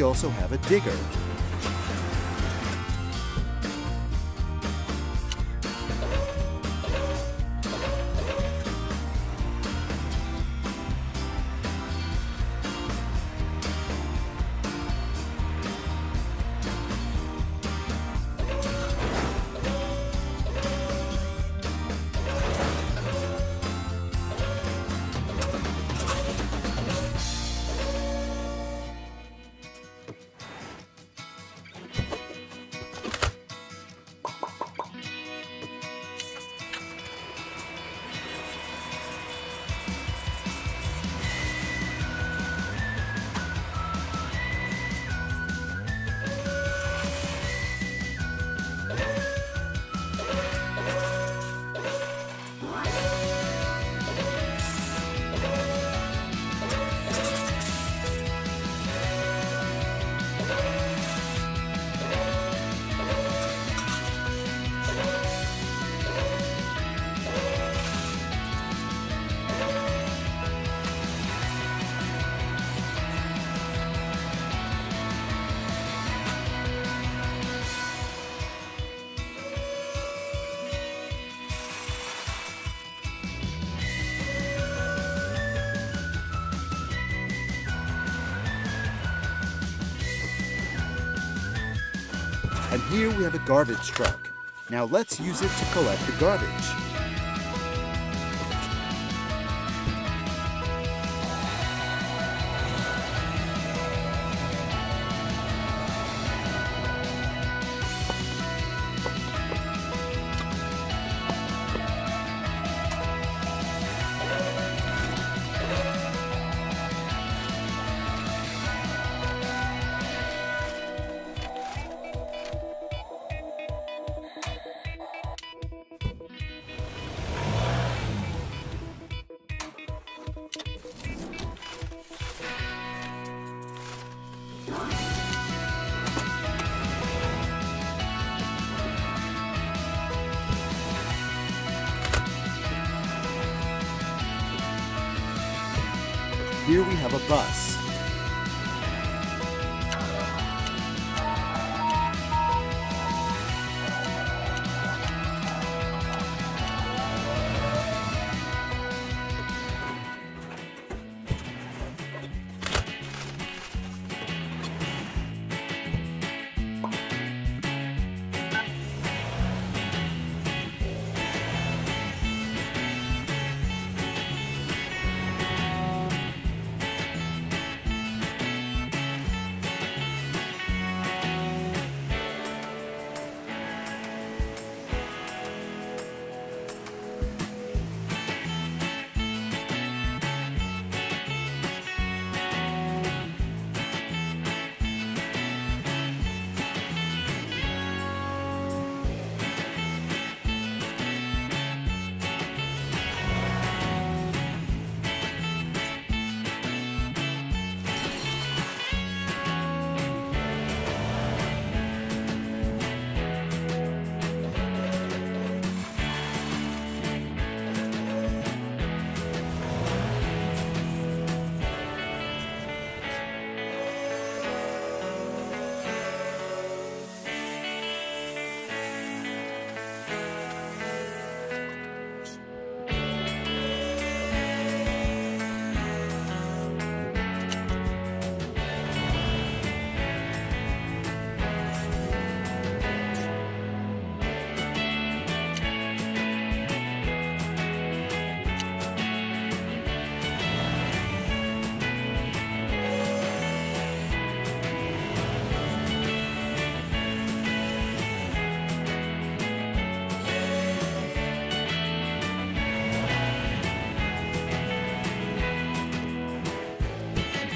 We also have a digger. And here we have a garbage truck. Now let's use it to collect the garbage. Here we have a bus.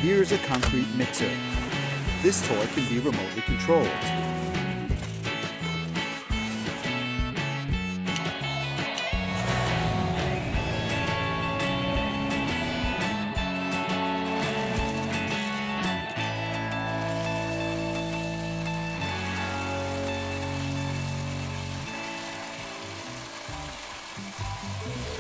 Here is a concrete mixer. This toy can be remotely controlled. Thank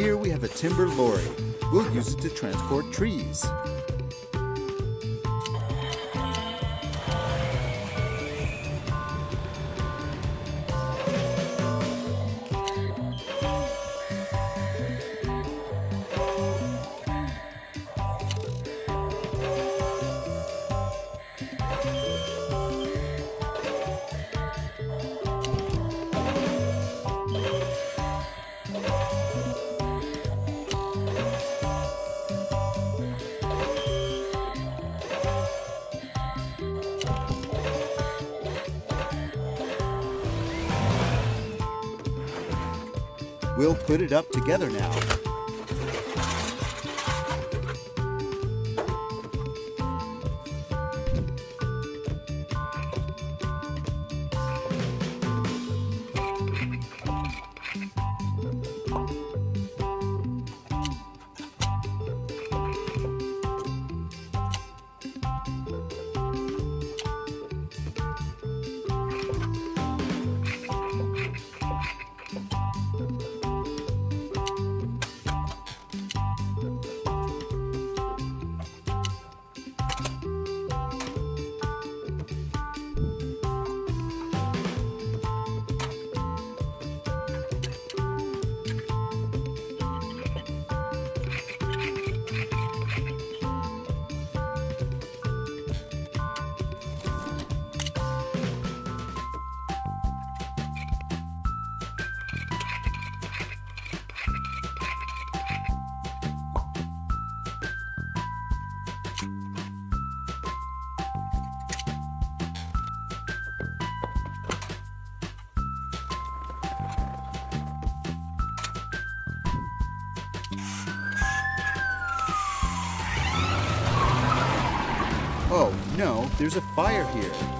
here we have a timber lorry. We'll use it to transport trees. We'll put it up together now. Oh no, there's a fire here.